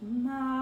No.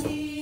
see.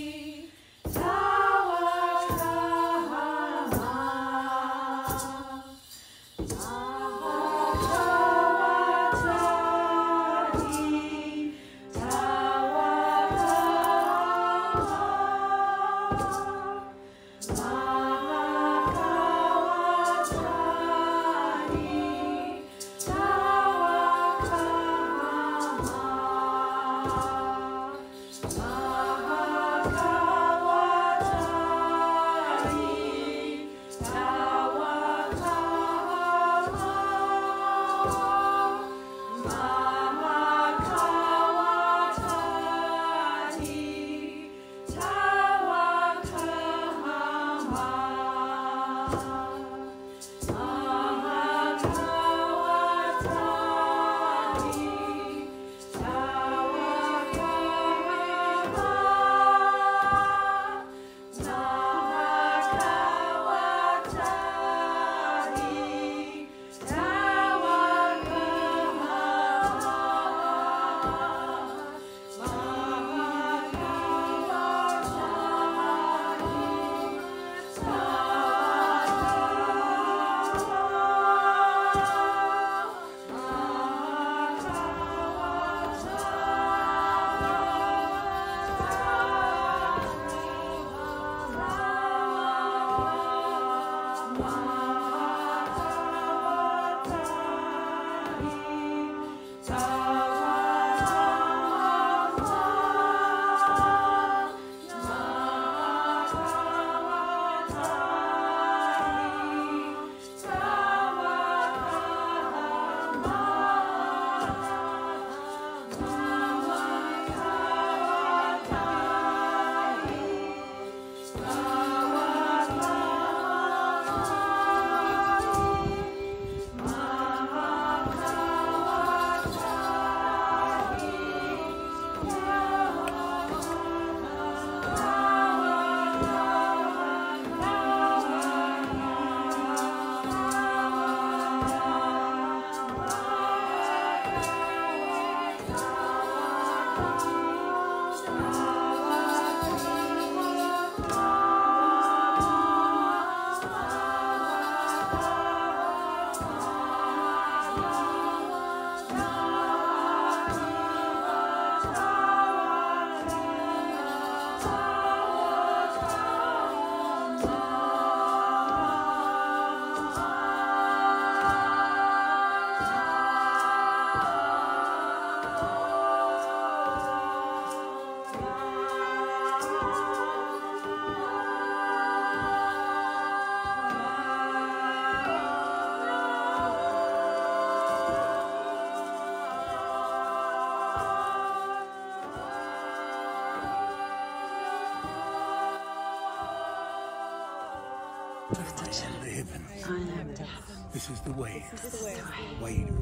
This is the way. This is the way. Way to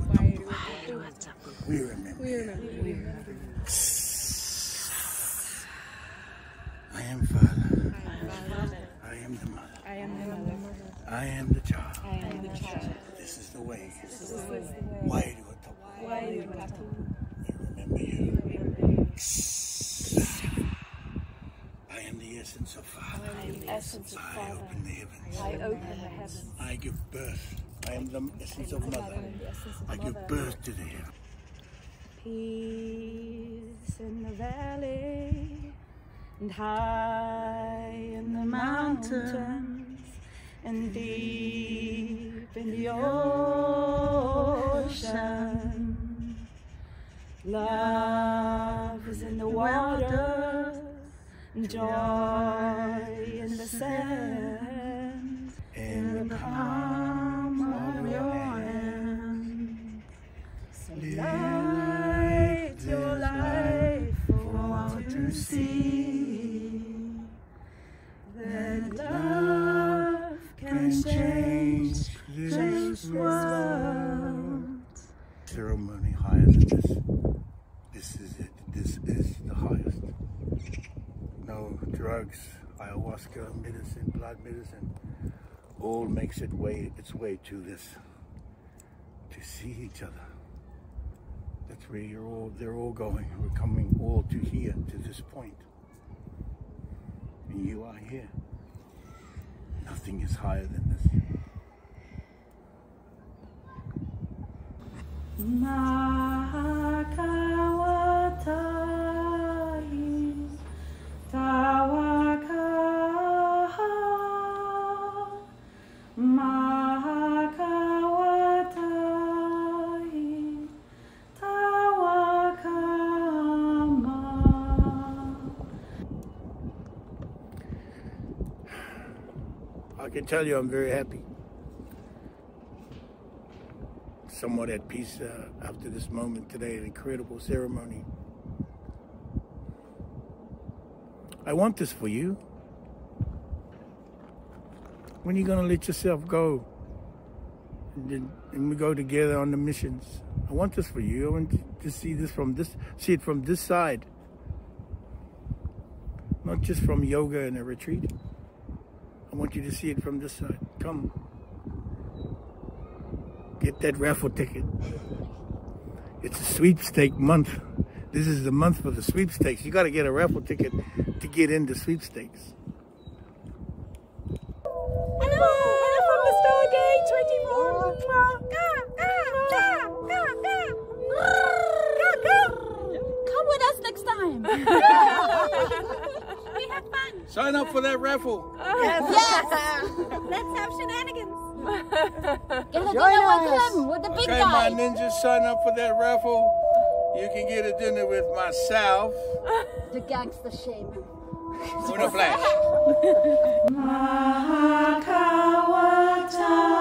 we remember. We remember. We remember. I am Father. I am Father. I am the Mother. I am the mother. I am the child. I am the child. This is the way. This is the way. Way to the Why do you We remember you. I am the essence of Father. I am the essence of I open the heavens. I open the heavens. I give birth. I am the essence of Mother. am the essence of I give birth to the heaven. Peace in the valley and high in the mountains and deep in the ocean. Love is in the water, joy in the sand, In the palm Higher this. Is it. This is the highest. No drugs, ayahuasca, medicine, blood medicine, all makes it way its way to this. To see each other. That's where you're all they're all going. We're coming all to here, to this point. And you are here. Nothing is higher than this. Makawatai tell you I'm very happy. Somewhat at peace uh, after this moment today, an incredible ceremony. I want this for you. When are you going to let yourself go? And, then, and we go together on the missions. I want this for you. I want to see this from this, see it from this side. Not just from yoga and a retreat. I want you to see it from this side. Come. Get that raffle ticket. It's a sweepstake month. This is the month for the sweepstakes. You got to get a raffle ticket to get into sweepstakes. Hello, hello from the Stargate 24. Come with us next time. we have fun. Sign up for that raffle. yes. Let's have shenanigans. Get a dinner with him, with the big Okay, guy. my ninjas, sign up for that raffle. You can get a dinner with myself. The gangster shaman. With a flash. Mahakawata.